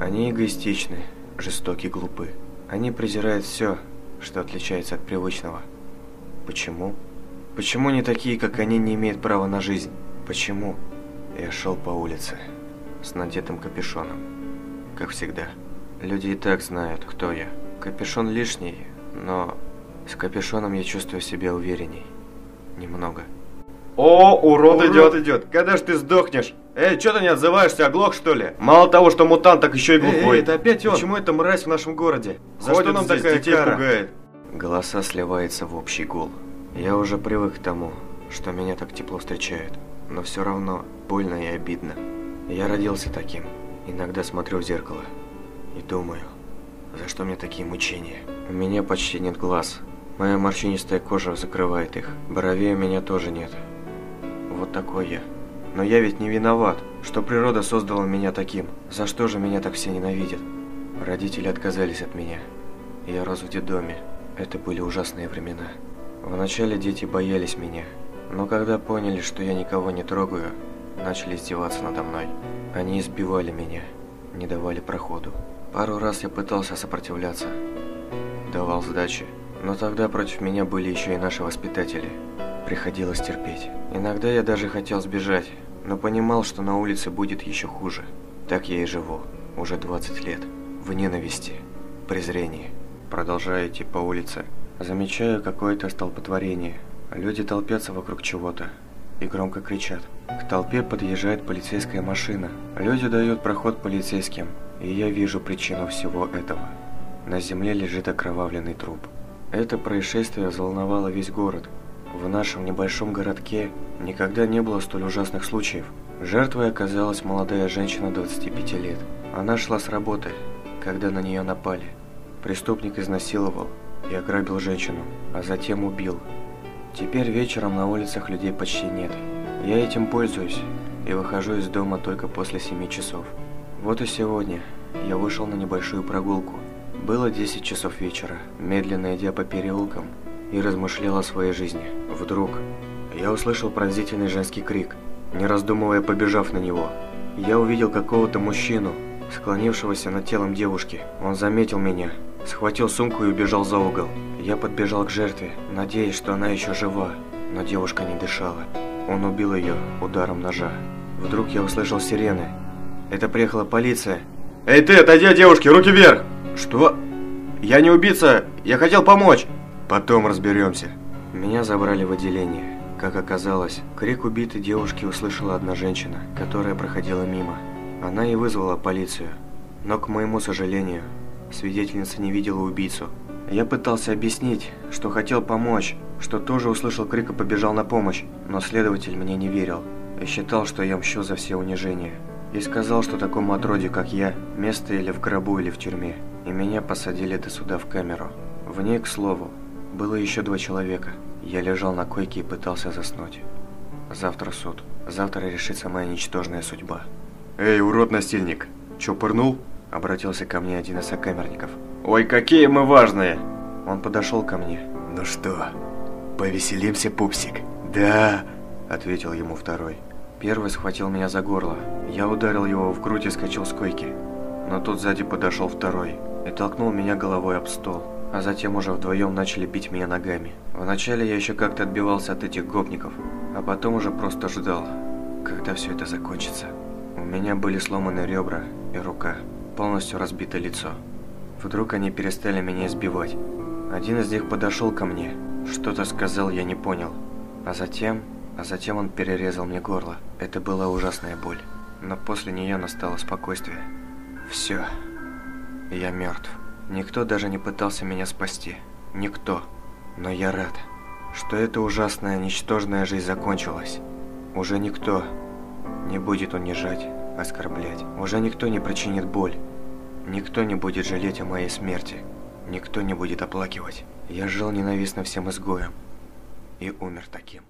Они эгоистичны, жестоки, глупы. Они презирают все, что отличается от привычного. Почему? Почему не такие, как они, не имеют права на жизнь? Почему? Я шел по улице с надетым капюшоном, как всегда. Люди и так знают, кто я. Капюшон лишний, но с капюшоном я чувствую себя уверенней. Немного. О, урод, Урод идет, идет. Когда ж ты сдохнешь? Эй, что ты не отзываешься, оглох что ли? Мало того, что мутант, так еще и глухой. Эй, это опять он. Почему это мразь в нашем городе? За Ходит что нам здесь, такая детей кара? пугает. Голоса сливаются в общий гул. Я уже привык к тому, что меня так тепло встречают, но все равно больно и обидно. Я родился таким. Иногда смотрю в зеркало и думаю, за что мне такие мучения? У меня почти нет глаз. Моя морщинистая кожа закрывает их. Бровей у меня тоже нет. Вот такой я. Но я ведь не виноват, что природа создала меня таким. За что же меня так все ненавидят? Родители отказались от меня. Я рос в детдоме. Это были ужасные времена. Вначале дети боялись меня, но когда поняли, что я никого не трогаю, начали издеваться надо мной. Они избивали меня, не давали проходу. Пару раз я пытался сопротивляться, давал сдачи, но тогда против меня были еще и наши воспитатели. Приходилось терпеть. Иногда я даже хотел сбежать, но понимал, что на улице будет еще хуже. Так я и живу, уже 20 лет, в ненависти, презрении. Продолжаю идти по улице, замечаю какое-то столпотворение. Люди толпятся вокруг чего-то и громко кричат. К толпе подъезжает полицейская машина. Люди дают проход полицейским, и я вижу причину всего этого. На земле лежит окровавленный труп. Это происшествие взволновало весь город. В нашем небольшом городке никогда не было столь ужасных случаев. Жертвой оказалась молодая женщина 25 лет. Она шла с работы, когда на нее напали. Преступник изнасиловал и ограбил женщину, а затем убил. Теперь вечером на улицах людей почти нет. Я этим пользуюсь и выхожу из дома только после 7 часов. Вот и сегодня я вышел на небольшую прогулку. Было 10 часов вечера, медленно идя по переулкам и размышлял о своей жизни. Вдруг я услышал пронзительный женский крик, не раздумывая побежав на него. Я увидел какого-то мужчину, склонившегося над телом девушки. Он заметил меня, схватил сумку и убежал за угол. Я подбежал к жертве, надеясь, что она еще жива, но девушка не дышала. Он убил ее ударом ножа. Вдруг я услышал сирены. Это приехала полиция. Эй ты, отойди от девушки, руки вверх! Что? Я не убийца, я хотел помочь. Потом разберемся. Меня забрали в отделение. Как оказалось, крик убитой девушки услышала одна женщина, которая проходила мимо. Она и вызвала полицию. Но, к моему сожалению, свидетельница не видела убийцу. Я пытался объяснить, что хотел помочь, что тоже услышал крик и побежал на помощь, но следователь мне не верил и считал, что я мщу за все унижения. И сказал, что такому отроде, как я, место или в гробу, или в тюрьме. И меня посадили до суда в камеру. В ней, к слову, было еще два человека. Я лежал на койке и пытался заснуть. Завтра суд. Завтра решится моя ничтожная судьба. Эй, урод-насильник, чё, пырнул? Обратился ко мне один из сокамерников. Ой, какие мы важные! Он подошел ко мне. Ну что, повеселимся, пупсик? «Да!» – ответил ему второй. Первый схватил меня за горло. Я ударил его в грудь и скачал с койки. Но тут сзади подошел второй и толкнул меня головой об стол. А затем уже вдвоем начали бить меня ногами. Вначале я еще как-то отбивался от этих гопников, а потом уже просто ждал, когда все это закончится. У меня были сломаны ребра и рука, полностью разбито лицо. Вдруг они перестали меня избивать. Один из них подошел ко мне, что-то сказал, я не понял. А затем, а затем он перерезал мне горло. Это была ужасная боль. Но после нее настало спокойствие. Все. Я мертв. Никто даже не пытался меня спасти. Никто. Но я рад, что эта ужасная, ничтожная жизнь закончилась. Уже никто не будет унижать, оскорблять. Уже никто не причинит боль. Никто не будет жалеть о моей смерти. Никто не будет оплакивать. Я жил ненавистно всем изгоем и умер таким.